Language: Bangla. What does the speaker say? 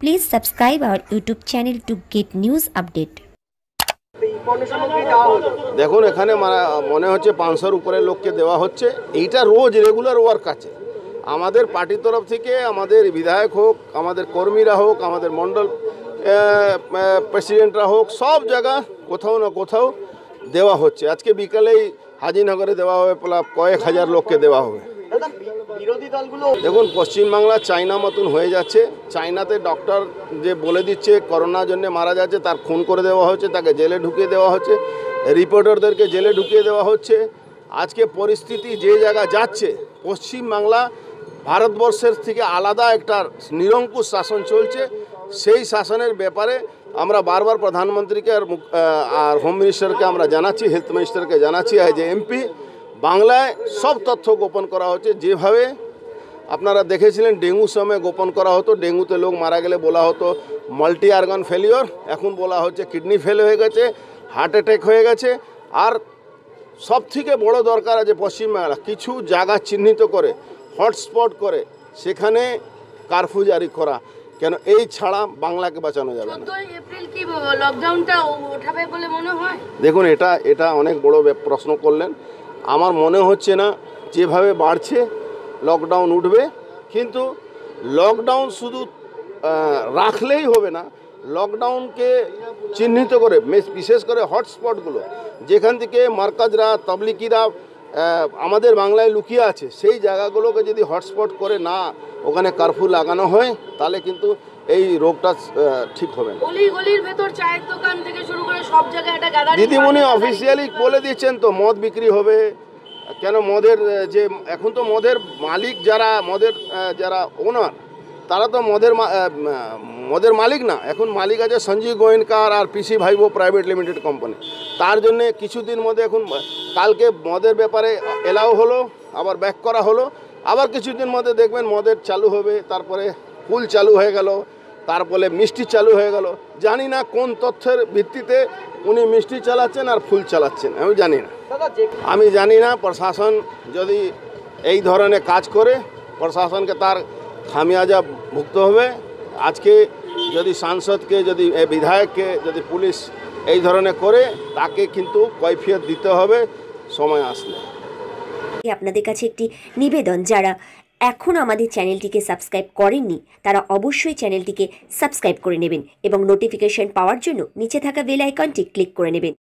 Please subscribe our YouTube channel to get news update. দেখুন, এখানে মনে হচ্ছে পাঁচশোর উপরে লোককে দেওয়া হচ্ছে। এইটা রোজ রেগুলার ওয়ার্ক আছে। আমাদের পার্টির তরফ থেকে, আমাদের বিধায়ক হোক, আমাদের কর্মীরা হোক, আমাদের মণ্ডল প্রেসিডেন্টরা হোক, সব জায়গা কোথাও না কোথাও দেওয়া হচ্ছে। আজকে বিকালেই হাজিনগরে দেওয়া হবে প্রায় কয়েক হাজার লোককে দেওয়া হবে। বিরোধী দলগুলো দেখুন, পশ্চিমবাংলা চাইনা মতন হয়ে যাচ্ছে। চাইনাতে ডক্টর যে বলে দিচ্ছে করোনার জন্য মারা যাচ্ছে, তার খুন করে দেওয়া হচ্ছে, তাকে জেলে ঢুকিয়ে দেওয়া হচ্ছে রিপোর্টারদেরকে জেলে ঢুকিয়ে দেওয়া হচ্ছে। আজকে পরিস্থিতি যে জায়গা যাচ্ছে, পশ্চিমবাংলা ভারতবর্ষের থেকে আলাদা একটা নিরঙ্কুশ শাসন চলছে। সেই শাসনের ব্যাপারে আমরা বারবার প্রধানমন্ত্রীকে আর আর হোম মিনিস্টারকে আমরা জানাচ্ছি হেলথ মিনিস্টারকে জানাচ্ছি আর যে এমপি বাংলায় সব তথ্য গোপন করা হচ্ছে। যেভাবে আপনারা দেখেছিলেন ডেঙ্গু সময় গোপন করা হতো। ডেঙ্গুতে লোক মারা গেলে বলা হতো মাল্টি আর্গান ফেলিওর এখন বলা হচ্ছে কিডনি ফেল হয়ে গেছে হার্ট অ্যাটাক হয়ে গেছে। আর সব থেকে বড় দরকার আছে পশ্চিমবাংলা কিছু জায়গা চিহ্নিত করে হটস্পট করে সেখানে কারফিউ জারি করা। কেন এই ছাড়া বাংলাকে বাঁচানো যাবে না। দেখুন এটা এটা অনেক বড় প্রশ্ন করলেন। আমার মনে হচ্ছে না যেভাবে বাড়ছে লকডাউন উঠবে। কিন্তু লকডাউন শুধু রাখলেই হবে না লকডাউনকে চিহ্নিত করে বিশেষ করে হটস্পটগুলো যেখান থেকে মার্কাজরা তবলিকিরা আমাদের বাংলায় লুকিয়ে আছে, সেই জায়গাগুলোকে যদি হটস্পট করে না ওখানে কারফিউ লাগানো হয়, তাহলে কিন্তু এই রোগটা ঠিক হবে না। দিদিমণি অফিসিয়ালি বলে দিচ্ছেন তো মদ বিক্রি হবে। কেন মদের যে এখন তো মদের মালিক যারা মদের যারা ওনার তারা তো মদের মদের মালিক না। এখন মালিক আছে সঞ্জীব গোয়েনকার আর পিসি ভাইবো প্রাইভেট লিমিটেড কোম্পানি তার জন্য কিছুদিন মধ্যে এখন কালকে মদের ব্যাপারে এলাও হলো আবার ব্যাক করা হলো। আবার কিছুদিন মধ্যে দেখবেন মদের চালু হবে তারপরে ফুল চালু হয়ে গেল। তারপরে মিষ্টি চালু হয়ে গেল। জানি না কোন তথ্যের ভিত্তিতে উনি মিষ্টি চালাচ্ছেন আর ফুল চালাচ্ছেন আমি জানি না। আমি জানি না প্রশাসন যদি এই ধরনের কাজ করে প্রশাসনকে তার খামিয়াজা ভুগতে হবে। আজকে যদি সাংসদকে যদি এ বিধায়ককে যদি পুলিশ এই ধরনের করে তাকে কিন্তু কৈফিয়ত দিতে হবে সময় আসলে। আপনাদের কাছে একটি নিবেদন যারা এখন আমাদের চ্যানেলটিকে সাবস্ক্রাইব করেননি, তারা অবশ্যই চ্যানেলটিকে সাবস্ক্রাইব করে নেবেন এবং নোটিফিকেশন পাওয়ার জন্য নিচে থাকা বেল আইকনটি ক্লিক করে নেবেন।